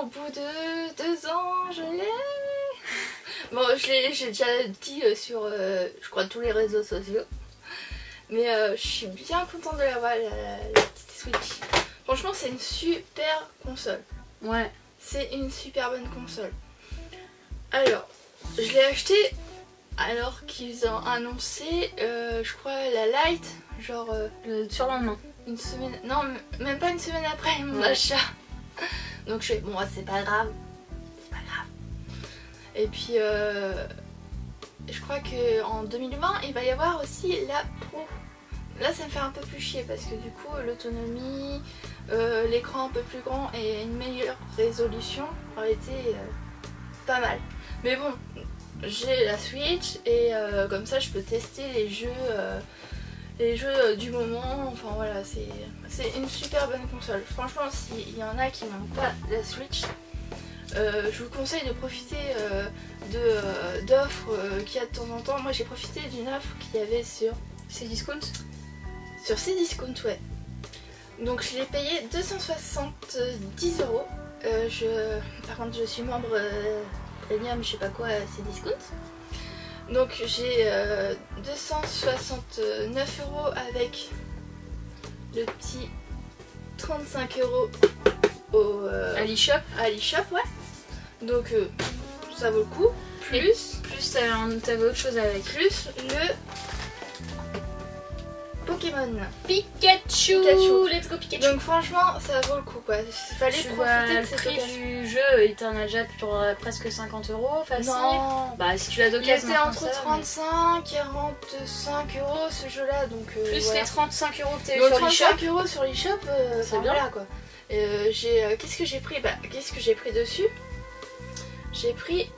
au bout de deux ans, je l'ai. Bon, je j'ai déjà dit euh, sur, euh, je crois, tous les réseaux sociaux. Mais euh, je suis bien contente de l'avoir, la, la, petite Switch. Franchement, c'est une super console. Ouais. C'est une super bonne console. Alors, je l'ai achetée alors qu'ils ont annoncé, je crois, la Light, genre... Le surlendemain. Une semaine... Non, même pas une semaine après mon achat. Donc je fais, bon, c'est pas grave. C'est pas grave. Et puis, euh, je crois que en 2020, il va y avoir aussi la Pro. Là, ça me fait un peu plus chier parce que du coup, l'autonomie, euh, l'écran un peu plus grand et une meilleure résolution aurait été euh, pas mal. Mais bon, j'ai la Switch et comme ça, je peux tester les jeux. Les jeux euh, du moment, enfin voilà, c'est une super bonne console. Franchement, s'il y en a qui n'ont pas la Switch, euh, je vous conseille de profiter euh, d'offres qu'il y a de temps en temps. Moi, j'ai profité d'une offre qu'il y avait sur, C'est discount sur Cdiscount, ouais. Donc, je l'ai payé 270 euros. Je, par contre, je suis membre premium, je sais pas quoi, Cdiscount. Donc j'ai euh, 269 euros avec le petit 35 euros au euh, Ali Shop. à l'eShop, ouais. Donc euh, ça vaut le coup. Plus, Plus t'avais un- t'avais autre chose avec. plus le Pokémon. Pikachu, Pikachu. Let's go Pikachu Donc franchement, ça vaut le coup quoi. Il fallait Tu profiter de le cette prix occasion. du jeu, il t'en a déjà pour euh, presque 50 euros facile. Non, Bah si tu l'as il d'occasion. était maintenant, entre ça va, mais- 35 45 euros ce jeu-là, donc euh, Plus voilà. les 35 euros que t'as eu sur l'eShop. 35 euros sur l'eShop, euh, C'est bien. voilà quoi. Euh, j'ai, qu'est-ce que j'ai pris? Bah, qu'est-ce que j'ai pris dessus? J'ai pris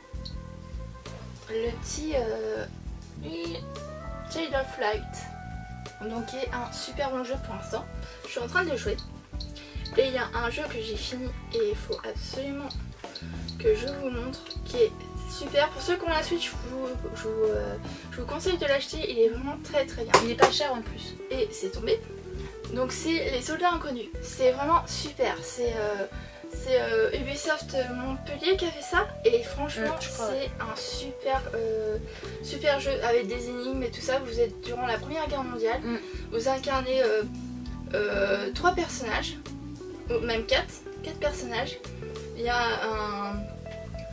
le petit Child of Light, donc qui est un super bon jeu pour l'instant. Je suis en train de le jouer. Et il y a un jeu que j'ai fini et il faut absolument que je vous montre qui est super. Pour ceux qui ont la Switch, je vous, je vous, euh, je vous conseille de l'acheter. Il est vraiment très très bien Il est pas cher en plus. et c'est tombé. Donc c'est les soldats inconnus. C'est vraiment super. C'est euh, c'est, euh, Ubisoft Montpellier qui a fait ça et franchement crois, c'est un super euh, super jeu avec des énigmes et tout ça. Vous êtes durant la Première Guerre mondiale. Mm. Vous incarnez euh, euh, trois personnages, ou même quatre, quatre personnages. Il y a un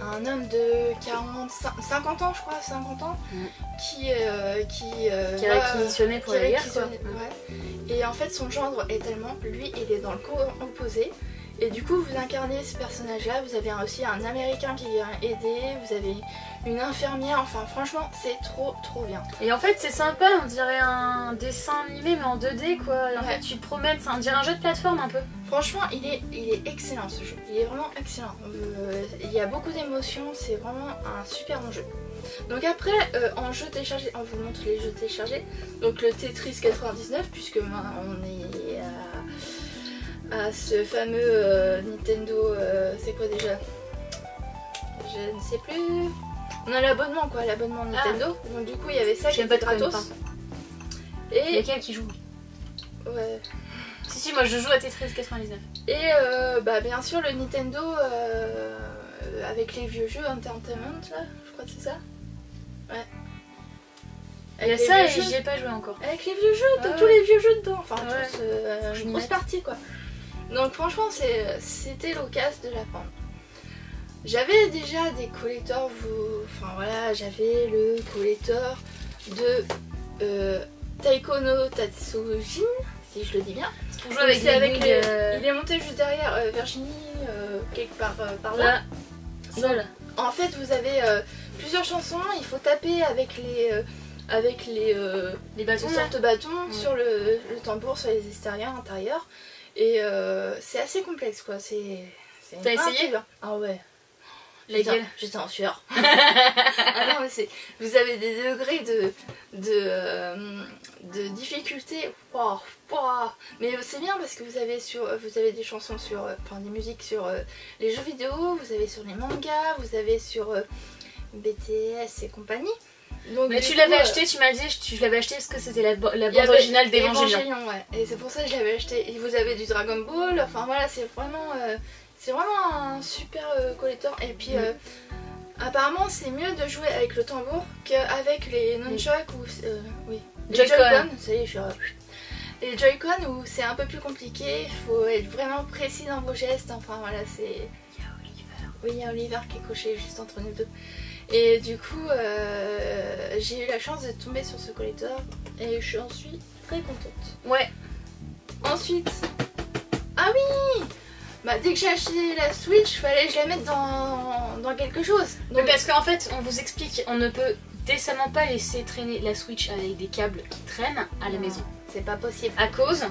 un homme de 40, 50 ans je crois, 50 ans, Mm. Qui, euh, qui, euh, Qui réquisitionné pour qui la guerre ouais. Et en fait, son gendre est tellement. Lui, il est dans le camp opposé. Et du coup, vous incarnez ce personnage-là. Vous avez aussi un américain qui vient aider. Vous avez une infirmière. Enfin, franchement, c'est trop, trop bien. Et en fait c'est sympa, on dirait un dessin animé mais en 2D quoi. Et en Ouais. fait tu te promènes, c'est- on dirait un jeu de plateforme un peu. Franchement, il est, il est excellent ce jeu. Il est vraiment excellent. Euh, il y a beaucoup d'émotions. C'est vraiment un super bon jeu. Donc après, euh, en jeu téléchargé, on vous montre les jeux téléchargés. Donc le Tetris 99, puisque ben, on est à, à ce fameux euh, Nintendo, euh, c'est quoi déjà? Je ne sais plus. On a l'abonnement quoi, l'abonnement Nintendo. Donc du coup, il y avait ça Je qui était de quoi il gratos. Y a Et quel qui joue ouais. Si si moi je joue à Tetris 99. Et bah, bien sûr le Nintendo avec les vieux jeux Entertainment là, je crois que c'est ça? Ouais. Il y a ça et j'y ai pas joué encore. Avec les vieux jeux, t'as Ouais, tous les vieux jeux dedans. Enfin, Ouais. tous, euh, une grosse partie quoi. Donc franchement, c'était l'occasion de la prendre. J'avais déjà des collectors, vous... enfin voilà, j'avais le collector de euh, Taiko no Tatsujin, si je le dis bien. Avec avec les- euh, Il est monté juste derrière euh, Virginie, euh, quelque part par là. En fait, vous avez plusieurs chansons, il faut taper avec les, euh, avec les, euh, Les bâtons là. sorte de bâton Ouais. sur le, le tambour, sur les extérieurs, intérieurs. Et euh, c'est assez complexe quoi. C'est. T'as essayé? Ah ouais. Lesquels J'étais- en sueur. ah non mais c'est. Vous avez des degrés de de, euh, de difficulté. Waouh, waouh. Mais c'est bien parce que vous avez sur vous avez des chansons sur enfin des musiques sur les jeux vidéo, vous avez sur les mangas, vous avez sur BTS et compagnie. Donc, Mais tu l'avais acheté, tu m'as dit, tu l'avais acheté parce que c'était la, la bande originale d'Evangelion. Evangelion, ouais. Et c'est pour ça que je l'avais acheté. Et vous avez du Dragon Ball. Enfin voilà, c'est vraiment, euh, c'est vraiment un super euh, collector. Et puis Mm. euh, Apparemment, c'est mieux de jouer avec le tambour qu'avec les nunchucks ou. euh, oui. Joy-Con, ça y est, je suis. Les Joy-Con où c'est un peu plus compliqué, il faut être vraiment précis dans vos gestes. Enfin voilà, c'est. Il y a Oliver. Oui, il y a Oliver qui est coché juste entre nous deux. Et du coup, euh, j'ai eu la chance de tomber sur ce collector et je en suis très contente. Ouais. Ensuite, ah oui bah, Dès que j'ai acheté la Switch, fallait que je la mette dans, dans quelque chose. Mais parce qu'en fait, on vous explique, on ne peut décemment pas laisser traîner la Switch avec des câbles qui traînent à la Non. maison. c'est pas possible. À cause? À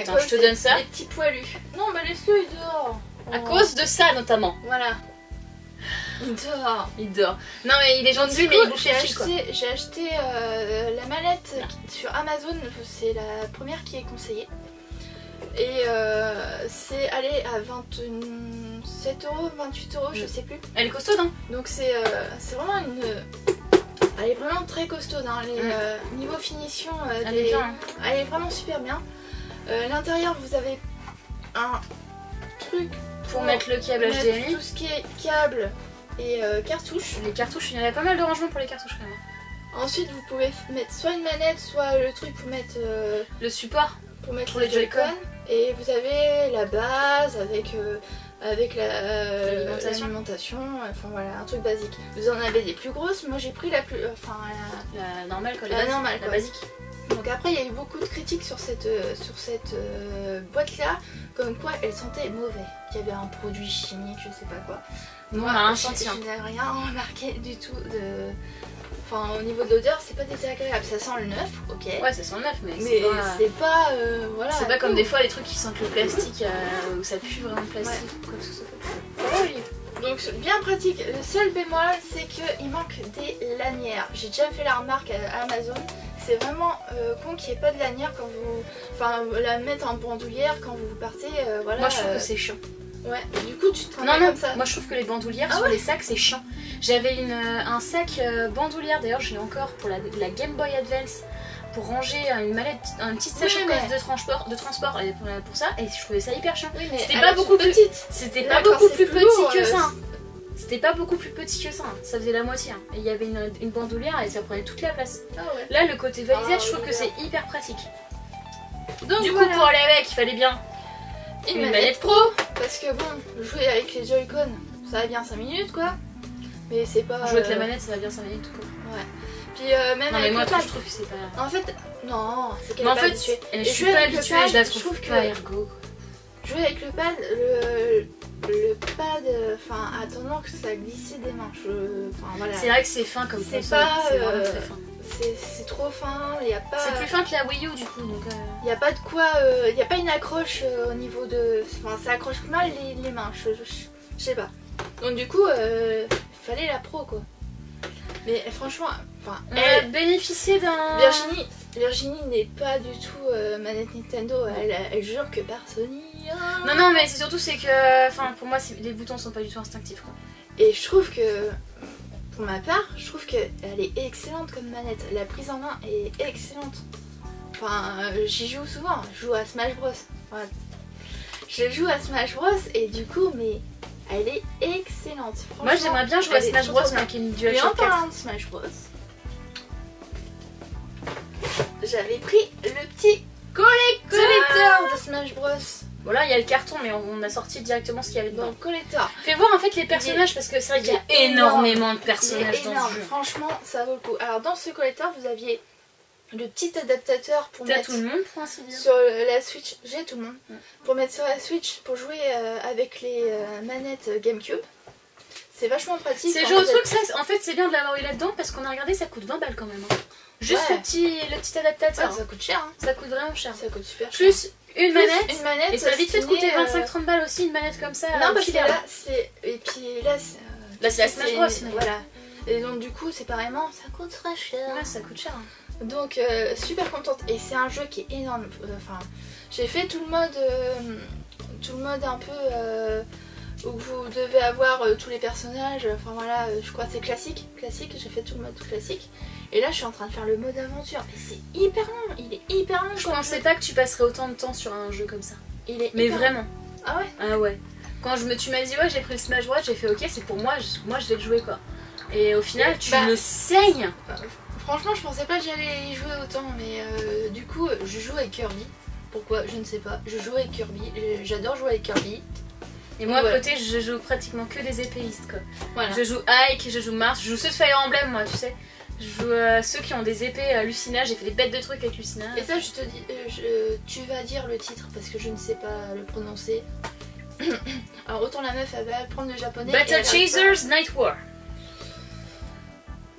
Attends, cause je te donne ça. Des petits poilus. Non, bah laisse-le, dort. À Oh. cause de ça notamment. Voilà. Il dort. Il dort. Non mais il est gentil, mais il bouffe j'ai acheté, j'ai acheté euh, la mallette sur Amazon, c'est la première qui est conseillée. Et euh, c'est allé à 27 euros, 28 euros, je Mm. sais plus. Elle est costaude hein Donc c'est euh, c'est vraiment une. Elle est vraiment très costaud. Hein. Les, Mm. euh, niveau finition, Elle des- est bien. hein. elle est vraiment super bien. L'intérieur, vous avez un truc Pour mettre le câble mettre HDMI. tout ce qui est câble et euh, cartouche. Les cartouches, il y en a pas mal de rangements pour les cartouches quand même. Ensuite, vous pouvez mettre soit une manette, soit le truc pour mettre, euh, Le support. pour mettre Pour les Joy-Con. Et vous avez la base avec, euh, avec la, euh, L'alimentation. Enfin voilà, un truc basique. Vous en avez des plus grosses. Moi, j'ai pris la plus. Enfin, la- La normale quoi. La base- normale, La basique. Après, il y a eu beaucoup de critiques sur cette, euh, sur cette euh, boîte-là, comme quoi elle sentait mauvais. Il y avait un produit chimique, je sais pas quoi. Nous, on a un je- hein. n'ai rien remarqué du tout de... Enfin, au niveau de l'odeur, c'est pas désagréable. Ça sent le neuf, ok. Ouais, ça sent neuf, mais, mais c'est pas... euh, voilà. C'est pas comme des fois les trucs qui sentent le plastique euh, où ça pue vraiment le plastique ou quoi que ce soit. Ah oui. Donc bien pratique. Le seul bémol, c'est qu'il manque des lanières. J'ai déjà fait la remarque à Amazon. C'est vraiment euh, con qu'il n'y ait pas de lanière quand vous... Enfin, la mettre en bandoulière quand vous partez, euh, voilà. Moi je trouve euh, que c'est chiant. Ouais, du coup tu te Non, non, comme ça. moi je trouve que les bandoulières Ah sur ouais les sacs c'est chiant. J'avais euh, un sac euh, bandoulière, d'ailleurs je l'ai encore pour la, la Game Boy Advance pour ranger une mallette, une petite sache Oui, en mais- caisse de transport, de transport pour, ça et je trouvais ça hyper chiant. Oui, C'était pas beaucoup plus-. C'était pas beaucoup plus plus petit que euh, ça. C'était pas beaucoup plus petit que ça, hein. ça faisait la moitié. hein. Et il y avait une, une bandoulière et ça prenait toute la place. Ah ouais. Là, le côté Ah, je trouve que c'est hyper pratique. Donc du coup, pour aller avec, il fallait bien une, une manette, pro. Parce que bon, jouer avec les Joy-Con, ça va bien 5 minutes quoi. Mais c'est pas. jouer avec la euh, manette, ça va bien 5 minutes. Quoi. Puis euh, même Non, mais avec moi, le pad. je trouve que c'est pas. En fait, non, c'est qu'elle Mais est en pas fait, habituée. je suis pas habituée, je la je trouve que- ergo. Jouer avec le pad, le, le pad, euh, enfin, a tendance à glisser des mains. Je- Enfin voilà. C'est vrai que c'est fin comme C'est pas, euh. C'est trop fin, il a pas. C'est plus fin que la Wii U du coup, donc. euh, Il n'y a pas de quoi, il n'y a pas une accroche euh, au niveau de. Enfin, ça accroche mal les, les mains, je, je, je sais pas. Donc, du coup, euh, fallait la pro quoi. Mais euh, franchement, enfin, On a elle, bénéficié d'un. Virginie, Virginie n'est pas du tout euh, manette Nintendo, elle, elle jure que par Sony. Non, non, mais c'est surtout c'est que. Enfin, pour moi, les boutons sont pas du tout instinctifs quoi. Et je trouve que, pour ma part, je trouve qu'elle est excellente comme manette. La prise en main est excellente. Enfin, j'y joue souvent, je joue à Smash Bros. Je joue à Smash Bros et du coup, mais elle est excellente. Moi, j'aimerais bien jouer à Smash Bros, mais une en DualShock 4. parlant de Smash Bros, j'avais pris le petit collecteur de Smash Bros. Bon, là, il y a le carton, mais on a sorti directement ce qu'il y avait dedans. Donc, collecteur. Fais voir en fait les personnages parce que c'est vrai qu'il y a énormément de personnages dans ce jeu. franchement, ça vaut le coup. Alors, dans ce collecteur, vous aviez le petit adaptateur pour mettre tout le monde sur la Switch. J'ai tout le monde. Ouais. Pour mettre sur la Switch, pour jouer euh, avec les euh, manettes GameCube. C'est vachement pratique. C'est genre truc, ça, en fait, c'est bien de l'avoir eu là-dedans parce qu'on a regardé, ça coûte 20 balles quand même. hein. Juste Ouais. le, petit, le petit ouais, adaptateur, ça coûte cher. hein. ça coûte vraiment cher. Ça coûte super cher. Plus une manette, une manette. et ça a vite fait de coûter euh, 25-30 balles aussi, une manette comme ça. Non, euh, parce que là, c'est. Et puis là, c'est. euh, Là, c'est la Voilà. Et donc, du coup, c'est pareillement, ça coûte très cher. Ouais, ça coûte cher. hein. Donc euh, super contente et c'est un jeu qui est énorme. Euh, Enfin, j'ai fait tout le mode, euh, tout le mode un peu euh, où vous devez avoir euh, tous les personnages. Enfin voilà, euh, je crois que c'est classique, classique. J'ai fait tout le mode classique. Et là, je suis en train de faire le mode aventure. Et c'est hyper long. Il est hyper long. Je pensais pas que tu passerais autant de temps sur un jeu comme ça. Il est Mais long. vraiment. Ah ouais? Ah ouais. Quand je me, tu m'as dit ouais j'ai pris le Smash Bros, j'ai fait ok c'est pour moi, je- moi je vais le jouer quoi. Et au final tu Bah. le saignes. Franchement, je pensais pas que j'allais y jouer autant, mais euh, du coup, je joue avec Kirby. Pourquoi? Je ne sais pas. Je joue avec Kirby. J'adore jouer avec Kirby. Et moi à côté je joue pratiquement que des épéistes quoi. Voilà. Je joue Ike, je joue Mars, je joue ceux de Fire Emblem moi tu sais. Je joue euh, ceux qui ont des épées euh, Lucina, j'ai fait des bêtes de trucs avec Lucina. Et ça, je te dis, euh, je- tu vas dire le titre parce que je ne sais pas le prononcer. Alors autant la meuf, elle va apprendre le japonais. Battle Chasers Night War.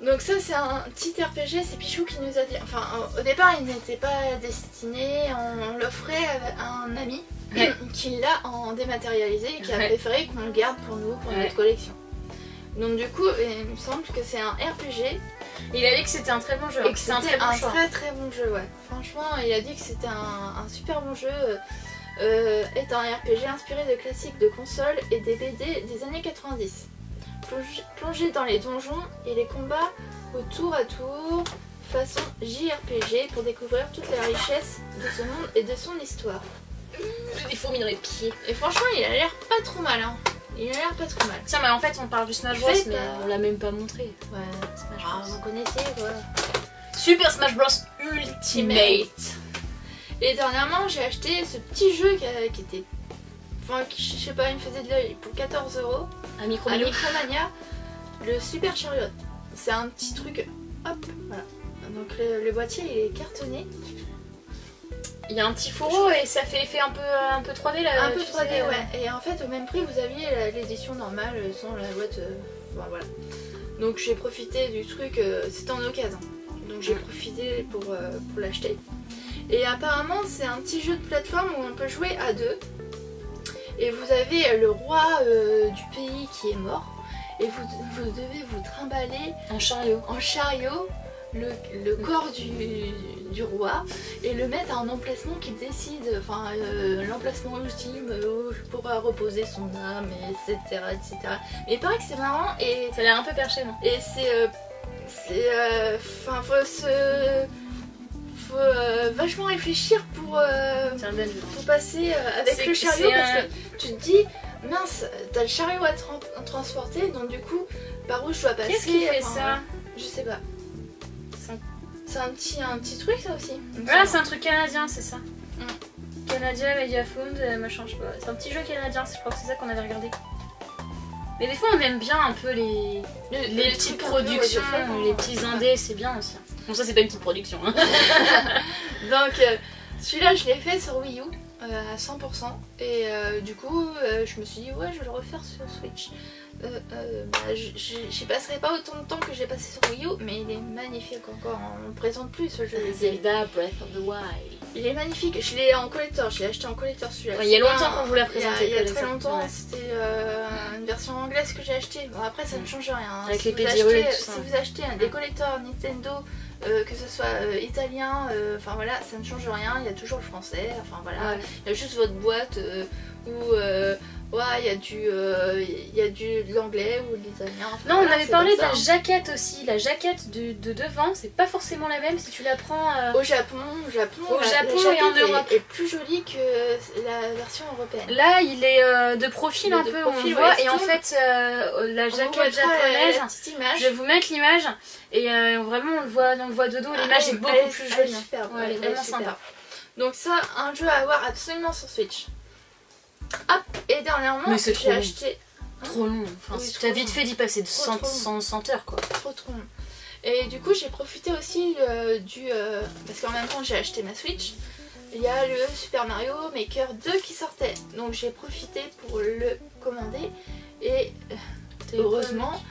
Donc ça, c'est un petit RPG. C'est Pichou qui nous a dit. Enfin, euh, au départ, il n'était pas destiné. On, l'offrait à un ami Ouais. qui l'a en dématérialisé et qui a Ouais. préféré qu'on le garde pour nous, pour Ouais. notre collection. Donc du coup, il me semble que c'est un RPG Il a dit que c'était un très bon jeu. et que c'est un c'était très bon un très très bon jeu, ouais. Franchement, il a dit que c'était un, un super bon jeu. Euh, est un RPG inspiré de classiques de console et des BD des années 90. Plongé, plongé dans les donjons et les combats au tour à tour, façon JRPG pour découvrir toute la richesse de ce monde et de son histoire. J'ai des fourmis dans les pieds. Et franchement, il a l'air pas trop mal, hein. Il a l'air pas trop mal. Tiens, mais en fait, on parle du Smash Bros, mais euh, on l'a même pas montré. Ouais. Smash Ah, Bros. vous connaissez quoi. Super Smash Bros Ultimate. Et dernièrement, j'ai acheté ce petit jeu qui était. Enfin, qui, je sais pas, il me faisait de l'œil pour 14 euros Un. Micromania, le Super Chariot. C'est un petit truc. Hop, voilà. Donc le, le boîtier il est cartonné. Il y a un petit fourreau et ça fait effet un peu, un peu 3D là. un peu tu 3D, sais, euh, ouais. Et en fait, au même prix, vous aviez l'édition normale euh, sans la boîte. euh, voilà. Donc j'ai profité du truc, euh, c'était en occasion. Donc j'ai profité pour, pour l'acheter. Et apparemment, c'est un petit jeu de plateforme où on peut jouer à deux. Et vous avez le roi euh, du pays qui est mort. Et vous, vous devez vous trimballer Un chariot. en chariot le, le corps du, du roi et le mettre à un emplacement qu'il décide, enfin euh, l'emplacement ultime où pourra reposer son âme, etc. etc. Mais il paraît que c'est marrant et, Ça a l'air un peu perché, non? et c'est. euh, c'est. euh, Enfin, faut se. Faut euh, vachement réfléchir pour, euh, pour passer euh, avec le chariot parce un- que tu te dis. Mince, t'as le chariot à tran- transporter, donc du coup, par où je dois passer Qu'est-ce qui fait enfin, ça Je sais pas. C'est un- petit, un petit truc ça aussi. Voilà, c'est un truc canadien, c'est ça. Mm. Canadien, Mediafund, euh, machin, je sais pas. C'est un petit jeu canadien, je crois que c'est ça qu'on avait regardé. Mais des fois, on aime bien un peu les, Le- les le petites peu, ouais, productions, les petits indés, c'est bien aussi. Bon, ça, c'est pas une petite production. Hein. Donc euh, celui-là je l'ai fait sur Wii U euh, à 100% et euh, du coup je me suis dit ouais je vais le refaire sur Switch. Bah, J'y passerai pas autant de temps que j'ai passé sur Wii U mais il est magnifique encore, on le présente plus ce jeu. Zelda Breath of the Wild. Il est magnifique, je l'ai en collector, je l'ai acheté en collector celui-là. Ouais, il y a longtemps qu'on vous l'a Il y a- présenté, Il y a, très longtemps, Ouais. c'était euh, une version anglaise que j'ai acheté. Bon après ça ne change rien. hein. Avec si les ça. Si vous achetez un des collecteurs Nintendo, euh, que ce soit euh, italien, enfin voilà, ça ne change rien, il y a toujours le français, enfin voilà. Il y a juste votre boîte où euh, ouais, il y a du euh, y a du de l'anglais ou de l'italien. enfin, Non, on voilà, avait parlé de la hein. jaquette aussi. La jaquette de, de devant, c'est pas forcément la même si tu la prends. euh, Au Japon, au Japon, Au la- la Japon et jaquette en est- Europe. est, plus jolie que la version européenne. Là, il est euh, de profil Il est un de peu, profil, on voit. ouais, et en fait, euh, la jaquette la- japonaise, la je vais vous mettre l'image. Et euh, vraiment, on le voit, on le voit de dos. L'image Elle- est beaucoup elle plus elle jolie. est hein. superbe, Ouais, elle est vraiment superbe. sympa. Donc ça, un jeu à avoir absolument sur Switch. Hop, et dernièrement, Mais c'est j'ai trop acheté Trop long. Enfin, Oui, si trop t'as vite long. fait d'y passer de Trop, 100, trop long. 100, 100 heures, quoi. trop trop long. Et du coup, j'ai profité aussi euh, du... euh, parce qu'en même temps, j'ai acheté ma Switch. Il y a le Super Mario Maker 2 qui sortait. Donc j'ai profité pour le commander. Et heureusement,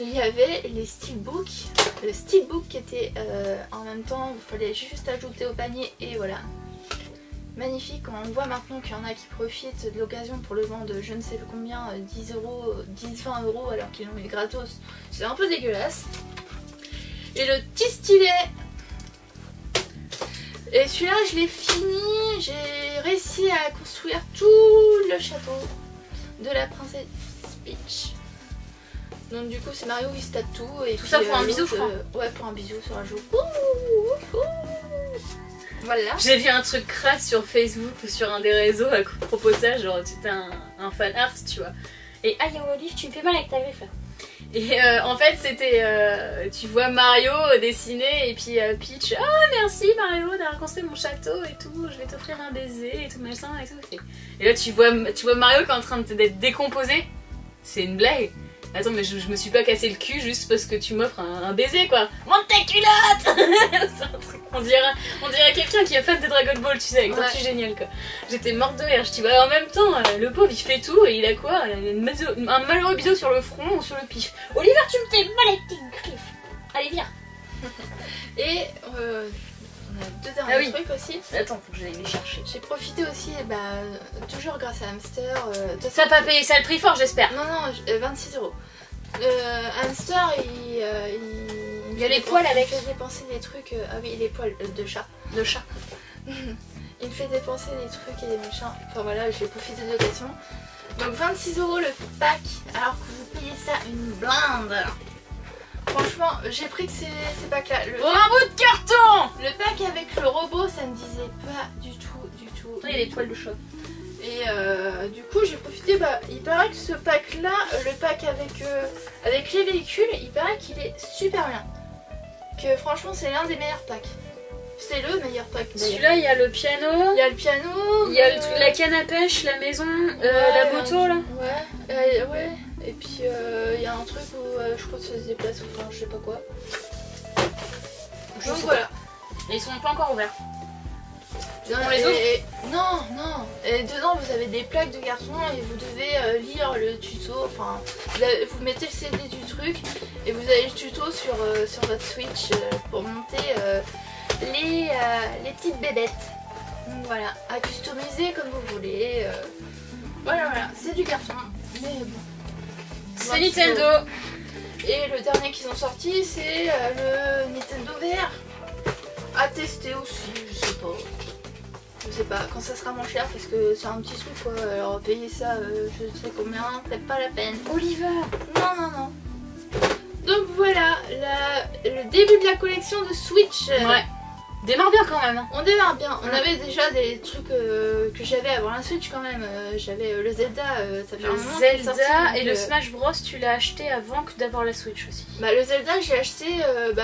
il y avait les steelbooks. Le steelbook qui était euh, en même temps, il fallait juste ajouter au panier et voilà. Magnifique, on voit maintenant qu'il y en a qui profitent de l'occasion pour le vendre je ne sais combien, euh, 10 euros, 10-20 euros alors qu'ils l'ont eu gratos. C'est un peu dégueulasse. Et le petit stylet. Et celui-là, je l'ai fini. J'ai réussi à construire tout le château de la princesse Peach. Donc du coup c'est Mario qui se tout et Tout ça pour un bisou, l'autre, je crois. euh, ouais pour un bisou sur ouh, ouh. J'ai vu un truc crasse sur Facebook ou sur un des réseaux à propos de ça, genre tu un, un fan art, tu vois. Et aïe Olive, tu me fais mal avec ta griffe là. Et euh, en fait, c'était. euh, tu vois Mario dessiner et puis euh, Peach. Oh merci Mario d'avoir construit mon château et tout, je vais t'offrir un baiser et tout machin et tout. Et, là, tu vois, tu vois Mario qui est en train d'être décomposé. C'est une blague. Attends, mais je, je me suis pas cassé le cul juste parce que tu m'offres un, un baiser quoi. Monte ta culotte C'est un truc. On dirait, on dirait quelqu'un qui est fan de Dragon Ball, tu sais, avec Ouais. Génial quoi. J'étais morte de rire. Je dis, bah, en même temps, euh, le pauvre il fait tout et il a quoi Il a une maso- Un malheureux bisou sur le front ou sur le pif. Oliver, tu me fais mal avec tes griffes. Allez, viens. Et euh, Ah oui. aussi. Attends, faut que j'aille les chercher. J'ai profité aussi, bah, toujours grâce à Hamster. euh, Ça a pas payé ça le prix fort, j'espère. Non, non, j- euh, 26 euros. Euh, Hamster, il, il. Il y a les poils avec. Il fait dépenser des trucs. ah oui, les poils de chat. De chat. Il me fait dépenser des trucs et des machins. Enfin voilà, j'ai profité de l'occasion. Donc 26 euros le pack, alors que vous payez ça une blinde. Franchement, j'ai pris que ces, ces packs-là. Le, Oh, un bout de carton le pack avec le robot, ça me disait pas du tout, du tout. Il y a des poils de chat. Et euh, du coup, j'ai profité. Bah, il paraît que ce pack-là, le pack avec, euh, avec les véhicules, il paraît qu'il est super bien. Que franchement, c'est l'un des meilleurs packs. C'est le meilleur pack. Celui-là, il y a le piano. Il y a le piano. Il y a le euh, truc- la canne à pêche, la maison, euh, ouais, la moto là. Ouais, ouais. Et puis euh, il y a un truc où euh, je crois que ça se déplace ou enfin je sais pas quoi. Je Donc sais voilà. Et ils sont pas encore ouverts. Non, On les et- ouvre et- Non, non. Et dedans vous avez des plaques de carton et vous devez euh, lire le tuto. Enfin, vous, avez- vous mettez le CD du truc et vous avez le tuto sur, sur votre Switch pour monter les, les petites bébêtes. Donc voilà, à customiser comme vous voulez. Voilà, voilà, c'est du carton. Mais bon. C'est 26 Nintendo. Et le dernier qu'ils ont sorti, c'est euh, le Nintendo VR. À tester aussi, je sais pas. Je sais pas, quand ça sera moins cher, parce que c'est un petit truc quoi. Alors payer ça, euh, je sais combien, c'est pas la peine. Oliver. Non, non, non. Donc voilà, la- le début de la collection de Switch. Ouais. Démarre bien quand même. hein. On démarre bien. On avait déjà des trucs euh, que j'avais avant la Switch quand même. Euh, j'avais euh, le Zelda, ça fait un moment Zelda sorti, et le Smash Bros, tu l'as acheté avant que d'avoir la Switch aussi. Bah, le Zelda, j'ai acheté bah,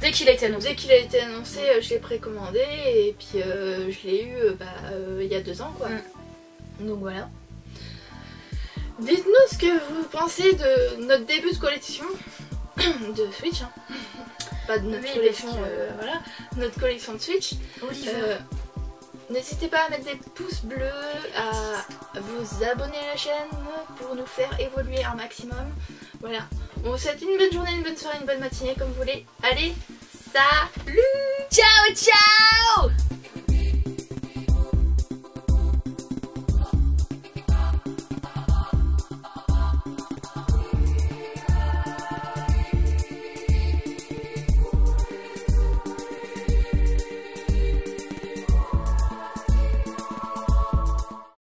Dès qu'il a été annoncé. Dès qu'il a été annoncé, je l'ai précommandé et puis je l'ai eu bah, il y a deux ans quoi. Mm. Donc voilà. Dites-nous ce que vous pensez de notre début de collection de Switch. hein. Pas de notre Oui, collection, euh, voilà, notre collection de Switch. Euh, N'hésitez pas à mettre des pouces bleus, à vous abonner à la chaîne pour nous faire évoluer un maximum. Voilà. On vous souhaite une bonne journée, une bonne soirée, une bonne matinée comme vous voulez. Allez, salut Ciao ciao